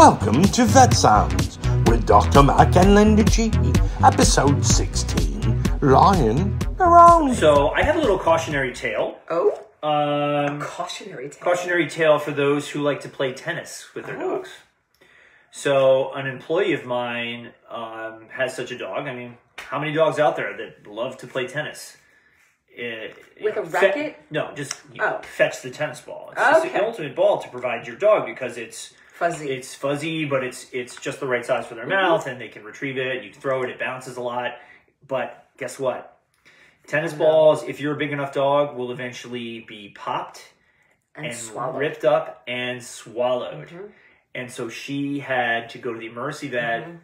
Welcome to Vet Sounds with Dr. Mac and Linda G, episode 16 Lion Around. So I have a little cautionary tale. Oh, Um, cautionary tale. cautionary tale for those who like to play tennis with their Oh. dogs. So an employee of mine um, has such a dog. I mean, how many dogs out there that love to play tennis? Uh, you With know, a fe- racket? no, just you know, Oh. fetch the tennis ball. It's just Okay. the ultimate ball to provide your dog because it's Fuzzy. it's fuzzy, but it's it's just the right size for their Mm-hmm. mouth, and they can retrieve it. You throw it; it bounces a lot. But guess what? Tennis balls, if you're a big enough dog, will eventually be popped and, and swallowed. ripped up and swallowed. Mhm. And so she had to go to the emergency vet Mhm.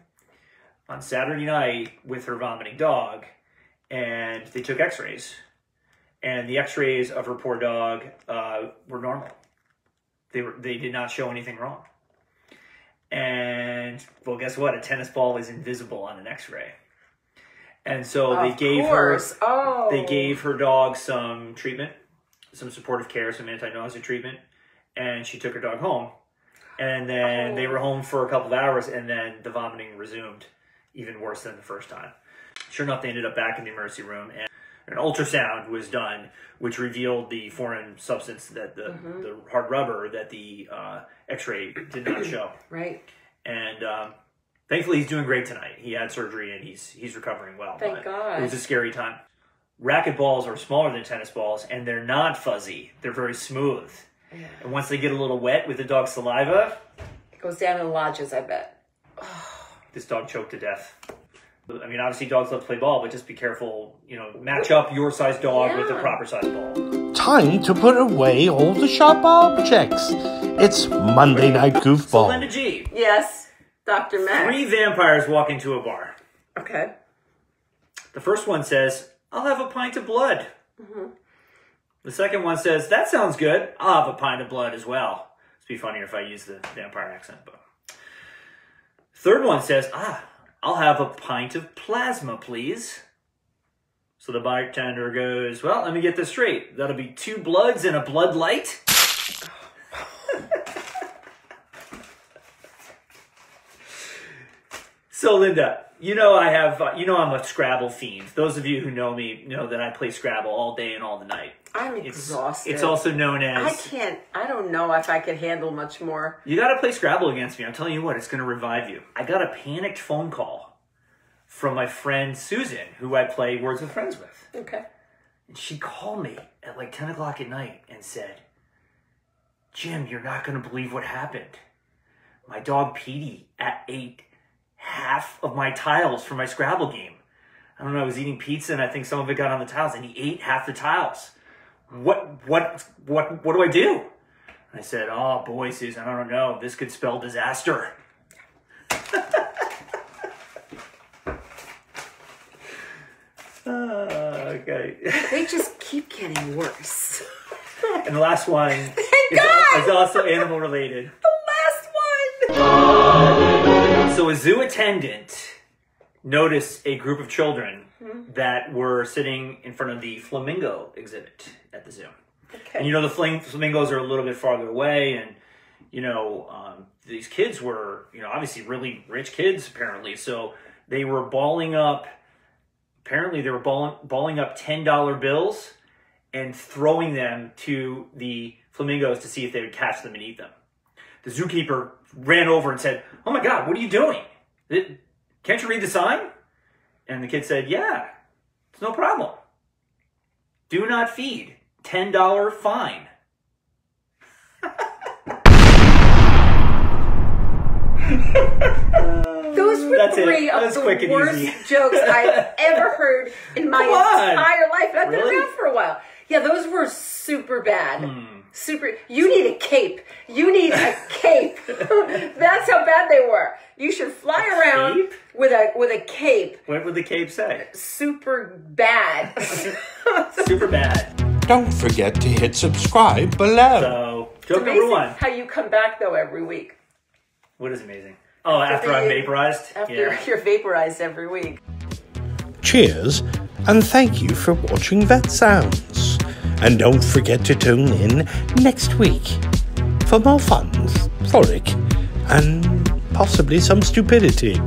on Saturday night with her vomiting dog, and they took X-rays, and the X-rays of her poor dog uh, were normal. They were they did not show anything wrong. And well, guess what? A tennis ball is invisible on an X-ray, and so they gave course. her Oh, they gave her dog some treatment, some supportive care, some anti-nausea treatment, and she took her dog home. And then they Oh. were home for a couple of hours, and then the vomiting resumed, even worse than the first time. Sure enough, they ended up back in the emergency room, and an ultrasound was done, which revealed the foreign substance that the, Mm-hmm. the hard rubber that the uh, X-ray did not show. right. And um, thankfully, he's doing great tonight. He had surgery and he's he's recovering well. Thank God. It was a scary time. Racket balls are smaller than tennis balls, and they're not fuzzy. They're very smooth. Yeah. And once they get a little wet with the dog's saliva, It goes down in lodges, I bet. this dog choked to death. I mean, obviously, dogs love to play ball, but just be careful. You know, match up your size dog with the proper size ball. Time to put away all the sharp objects. It's Monday Night So, Goofball. Linda G, Yes, Dr. Mac. three vampires walk into a bar. Okay. The first one says, I'll have a pint of blood. Mm-hmm. The second one says, That sounds good. I'll have a pint of blood as well. It'd be funnier if I use the vampire accent, but. Third one says, Ah, I'll have a pint of plasma, please. So the bartender goes, Well, let me get this straight. That'll be two bloods and a blood light. So Linda, you know I have, uh, you know I'm a Scrabble fiend. Those of you who know me know that I play Scrabble all day and all the night. I'm exhausted. it's also known as. I can't. I don't know if I could handle much more. You got to play Scrabble against me. I'm telling you what, it's going to revive you. I got a panicked phone call from my friend Susan, who I play Words with Friends with. Okay. And she called me at like 10 o'clock at night and said, Jim, you're not going to believe what happened. My dog Petey at ate half of my tiles for my Scrabble game. I don't know, I was eating pizza and I think some of it got on the tiles and he ate half the tiles. What, what, what, what do I do? I said, oh boy, Susan, I don't know. This could spell disaster. Uh, okay. They just keep getting worse. And the last one is, is also animal related. The last one. So a zoo attendant noticed a group of children that were sitting in front of the flamingo exhibit at the zoo. Okay. And you know the flam- flamingos are a little bit farther away, and you know um, these kids were you know obviously really rich kids apparently, so they were balling up. Apparently, they were balling, balling up ten dollar bills and throwing them to the flamingos to see if they would catch them and eat them. The zookeeper ran over and said, "Oh my God, what are you doing? It- Can't you read the sign?" And the kid said, "Yeah, it's no problem. Do not feed. Ten dollar fine." Those were That's three That of the worst jokes I've ever heard in my entire life. I've been Really? around for a while. Yeah, those were super bad. Hmm. Super. You need a cape. You need a cape. That's how bad they were. You should fly around cape? with a with a cape. What would the cape say? Super bad. Super bad. Don't forget to hit subscribe below. So, joke number one. how you come back though every week. What is amazing? Oh, after, After I'm you- vaporized? After yeah. you're vaporized every week. Cheers, and thank you for watching Vet Sounds. And don't forget to tune in next week for more fun, frolic, and possibly some stupidity.